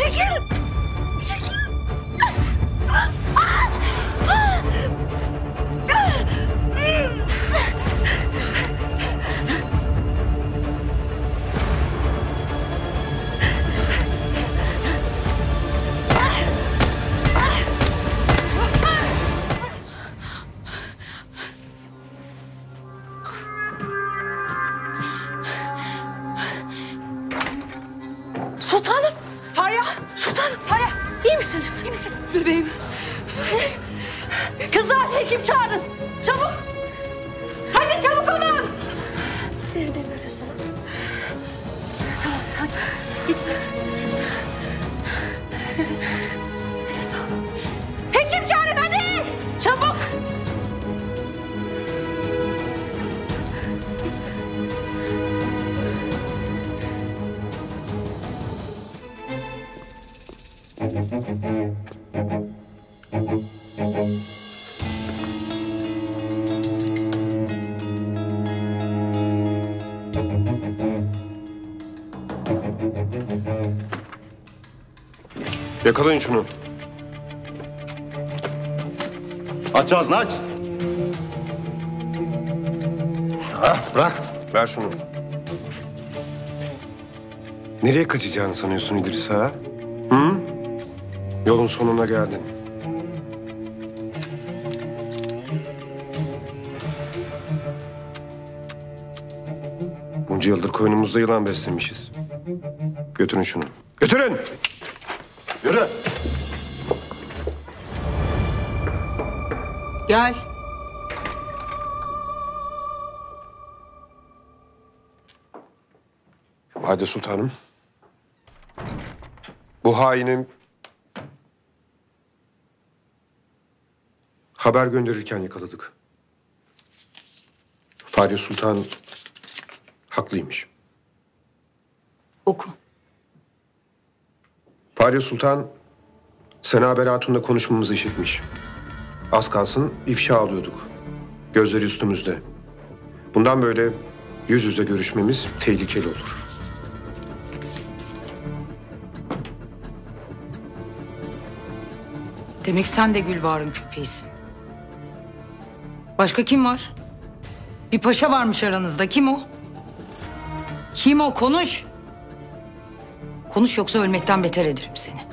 Chicken? İyi misin? Bebeğim. Kızlar hekim çağırın. Yakalayın şunu. Aç ağzını aç. Ha, bırak. Ver şunu. Nereye kaçacağını sanıyorsun İdris ha? Yolun sonuna geldin. Bunca yıldır koynumuzda yılan beslemişiz. Götürün şunu. Götürün! Yürü. Gel. Haydi sultanım. Bu haini haber gönderirken yakaladık. Fahri Sultan haklıymış. Oku. Fahri Sultan Senaber Hatun'la konuşmamızı işitmiş. Az kalsın ifşa alıyorduk. Gözleri üstümüzde. Bundan böyle yüz yüze görüşmemiz tehlikeli olur. Demek sen de Gülbahar'ın köpeğisin. Başka kim var? Bir paşa varmış aranızda. Kim o? Kim o? Konuş. Konuş yoksa ölmekten beter ederim seni.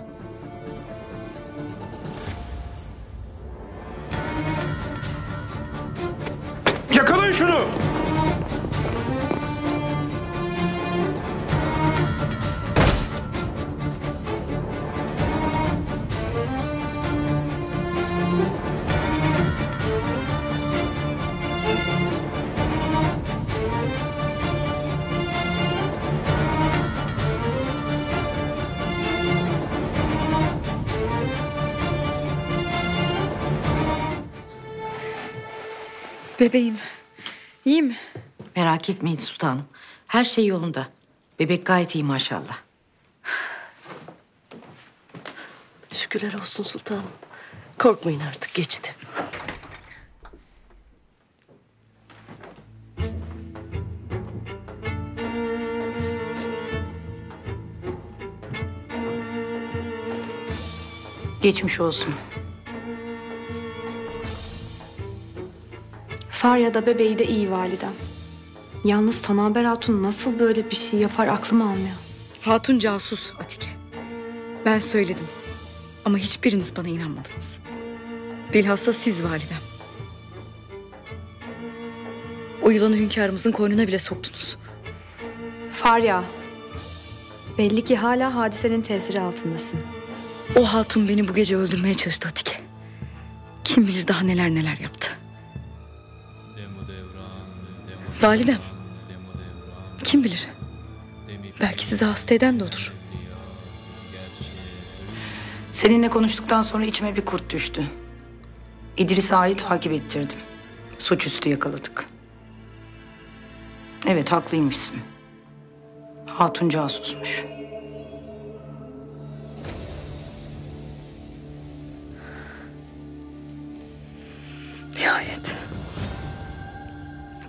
Bebeğim. İyi mi? Merak etmeyin sultanım. Her şey yolunda. Bebek gayet iyi maşallah. Şükürler olsun sultanım. Korkmayın artık geçti. Geçmiş olsun. Farya'da bebeği de iyi validem. Yalnız Sanaber Hatun nasıl böyle bir şey yapar aklım almıyor. Hatun casus Atike. Ben söyledim. Ama hiçbiriniz bana inanmadınız. Bilhassa siz validem. O yılanı hünkârımızın koynuna bile soktunuz. Farya, belli ki hala hadisenin tesiri altındasın. O hatun beni bu gece öldürmeye çalıştı Atike. Kim bilir daha neler neler yaptı. Validem. Kim bilir? Belki sizi hasta eden de odur. Seninle konuştuktan sonra içime bir kurt düştü. İdris Ağa'yı takip ettirdim. Suçüstü yakaladık. Evet haklıymışsın. Hatun casusmuş.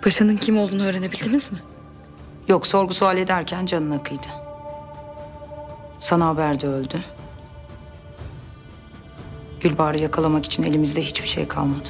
Paşanın kim olduğunu öğrenebildiniz mi? Yok sorgu sual ederken canına kıydı. Sana haber de öldü. Gülbahar'ı yakalamak için elimizde hiçbir şey kalmadı.